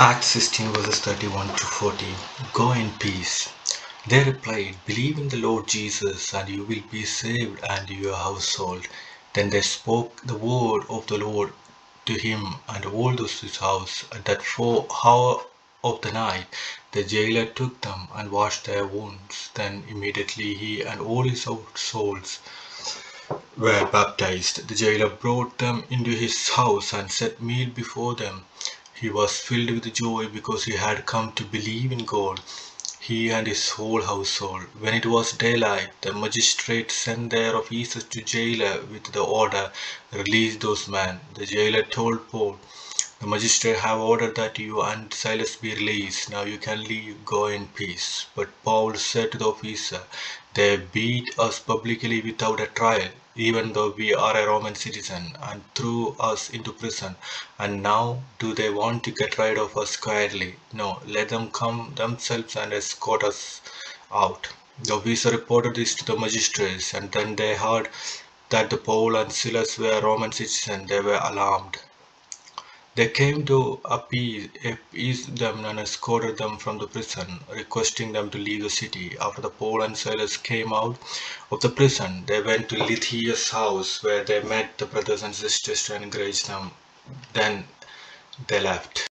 Acts 16 verses 31 to 40. Go in peace. They replied, Believe in the Lord Jesus, and you will be saved and your household. Then they spoke the word of the Lord to him and all those his house. At that four hour of the night, the jailer took them and washed their wounds. Then immediately he and all his souls were baptized. The jailer brought them into his house and set meal before them. He was filled with joy because he had come to believe in God, he and his whole household. When it was daylight, the magistrate sent their officers to jailer with the order, release those men. The jailer told Paul, the magistrate have ordered that you and Silas be released. Now you can leave, go in peace. But Paul said to the officer, they beat us publicly without a trial even though we are a Roman citizen, and threw us into prison. And now do they want to get rid of us quietly? No, let them come themselves and escort us out. The officer reported this to the magistrates, and then they heard that the Paul and Silas were Roman citizens. They were alarmed. They came to appease them and escorted them from the prison, requesting them to leave the city. After the Paul and Silas came out of the prison, they went to Lydia's house, where they met the brothers and sisters to encourage them. Then they left.